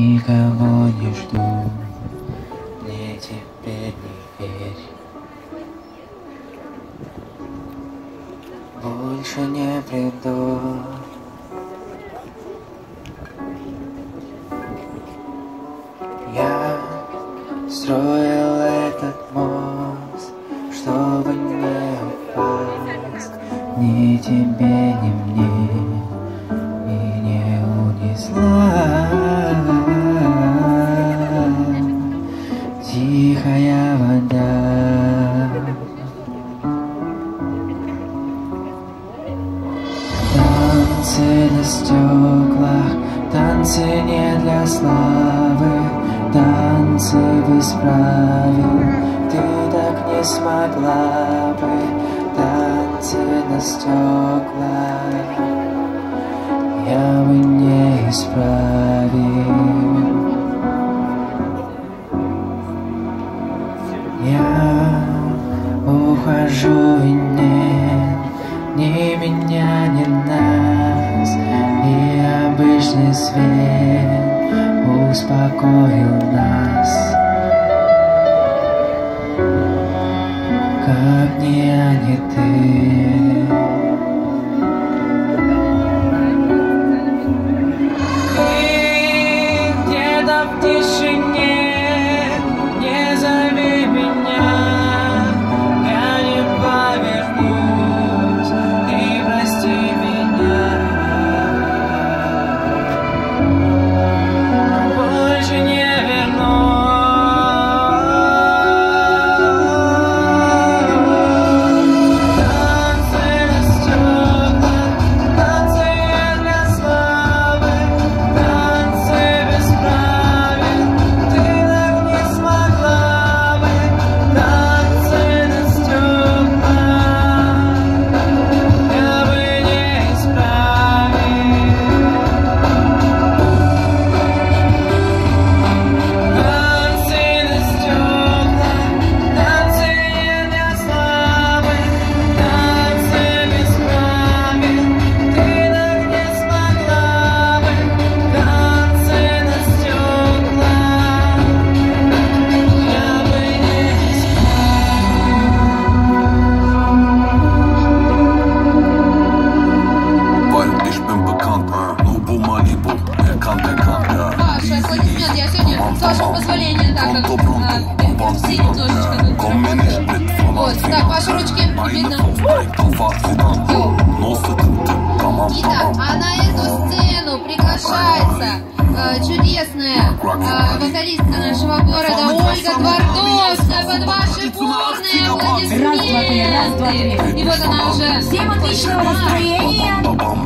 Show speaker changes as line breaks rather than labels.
Никого не жду, мне теперь не верь. Больше не приду. Я строил этот мост, чтобы не упасть ни тебе, ни мне, и не унесла Танцы на стеклах, танцы не для славы, танцы без правил. Ты так не смогла бы, танцы на стеклах, я бы не исправил. Я ухожу и успокоил нас. Как не не ты
с вашего позволения, так как э, все немножечко Вот, так, ваши ручки видно. Итак, а на эту сцену приглашается э, чудесная э, вокалистка нашего города Ольга Твардовская под ваши бурные
Раз, два, три, раз, два,
аплодисменты.
три.
И вот она уже
Всем отличного настроения.